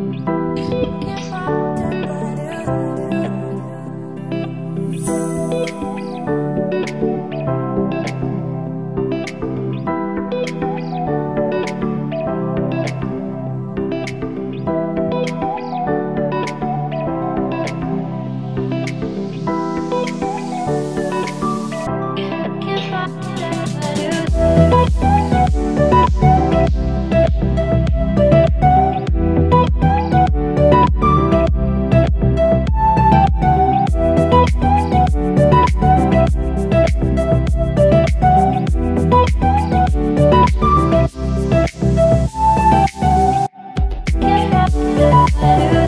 Goodbye. Thank